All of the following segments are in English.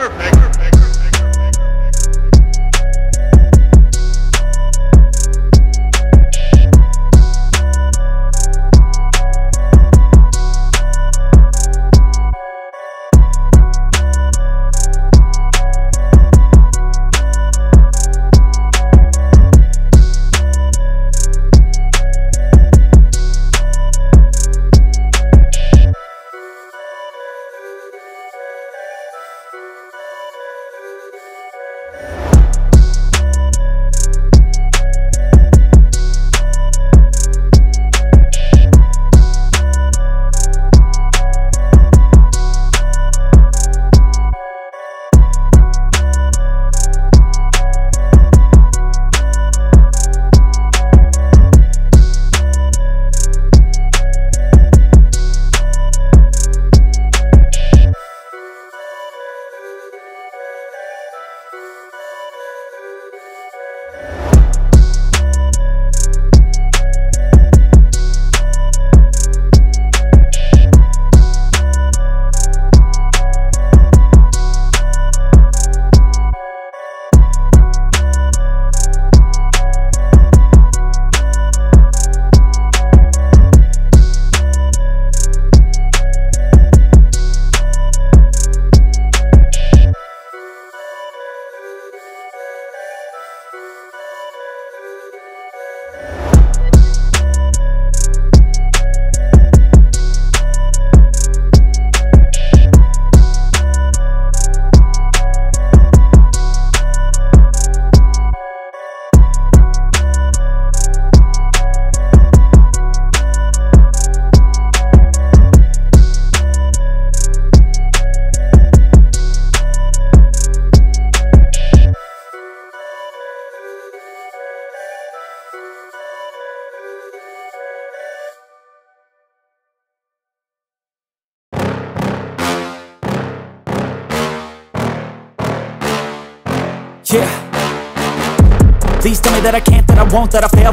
Yeah.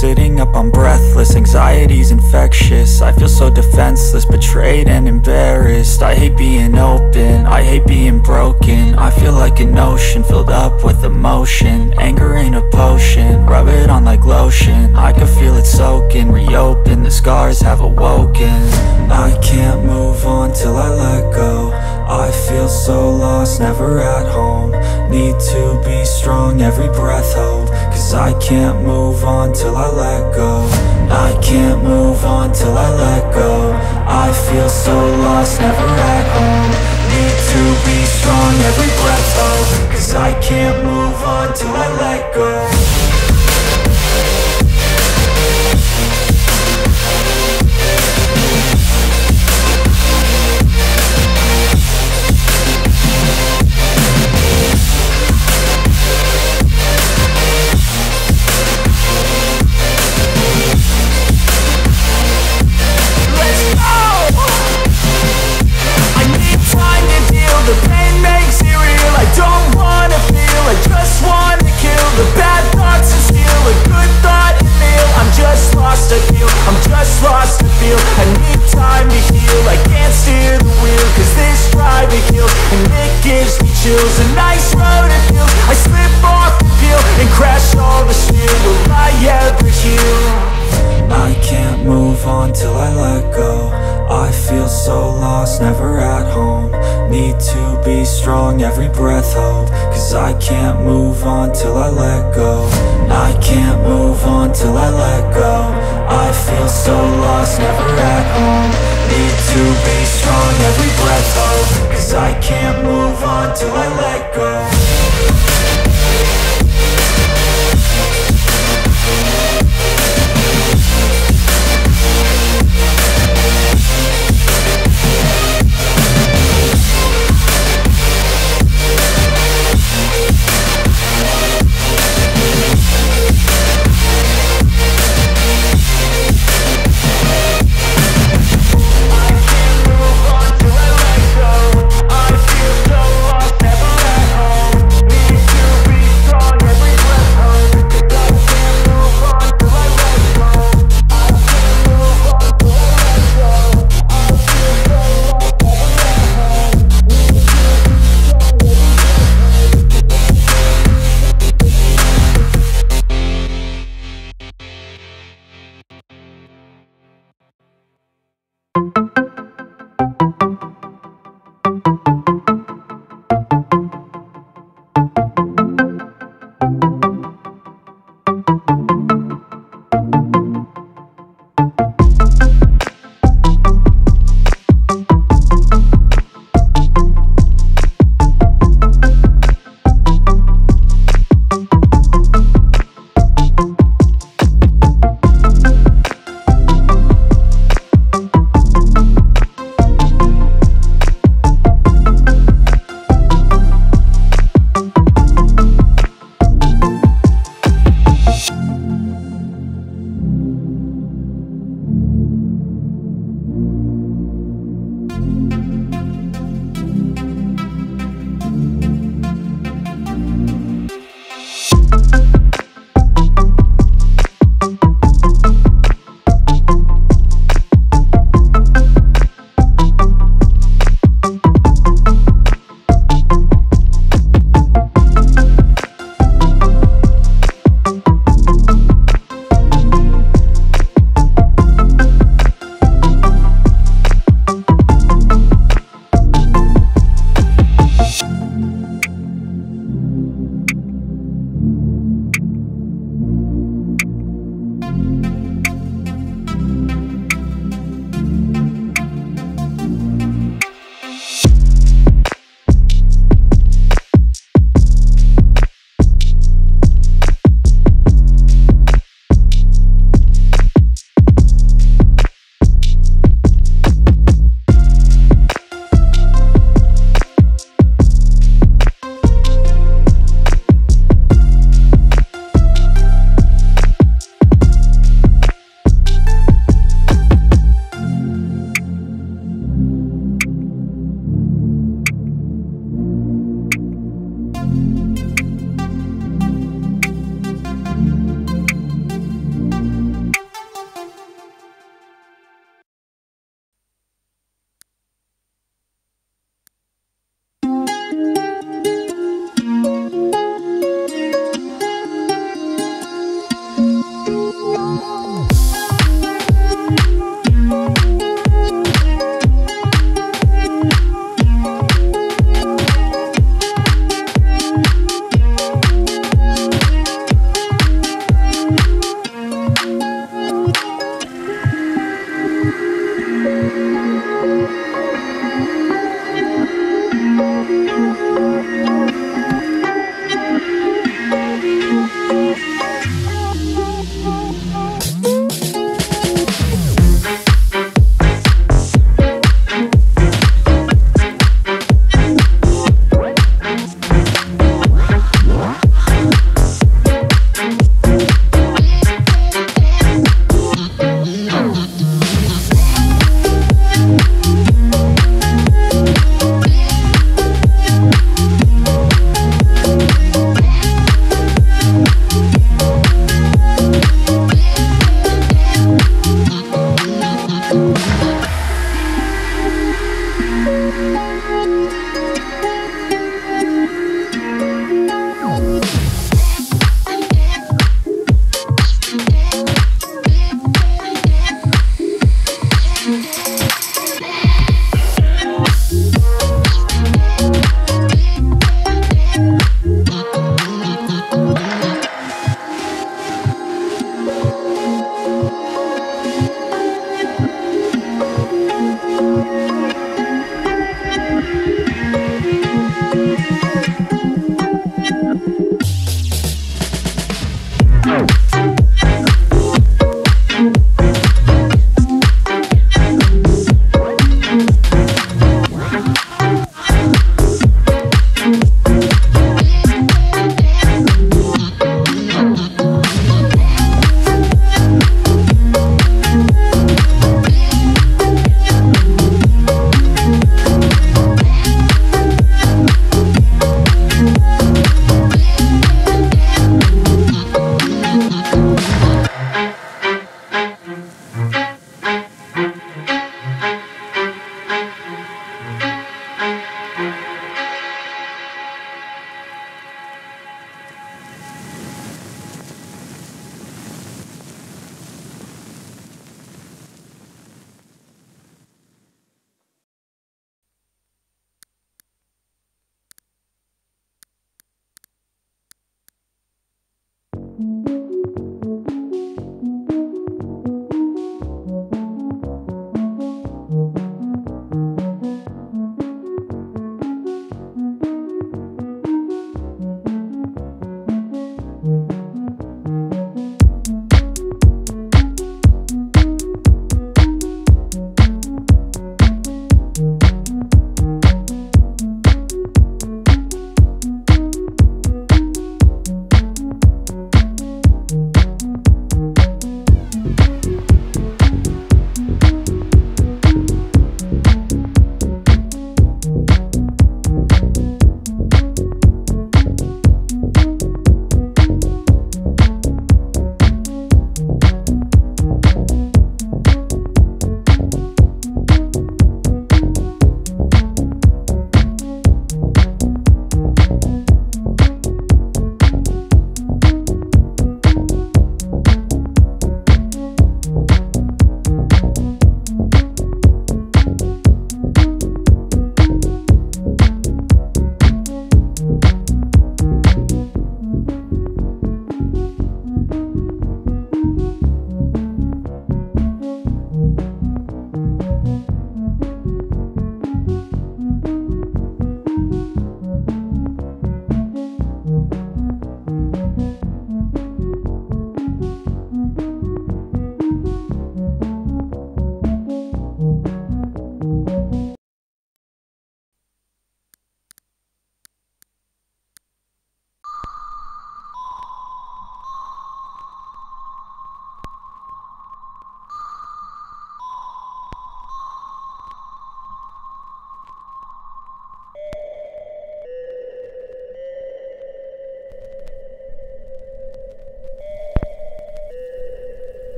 Sitting up, I'm breathless. Anxiety's infectious. I feel so defenseless Betrayed and embarrassed. I hate being open. I hate being broken. I feel like an ocean Filled up with emotion. Anger ain't a potion. Rub it on like lotion. I can feel it soaking. Reopen, the scars have awoken. I can't move on till I let go. I feel so lost, never at home. Need to be strong, every breath hold I can't move on till I let go. I can't move on till I let go. I feel so lost, never at home. Need to be strong, every breath hold Cause I can't move on till I let go can't move on till I let go. I can't move on till I let go. I feel so lost, never at home. Need to be strong, every breath hold Cause I can't move on till I let go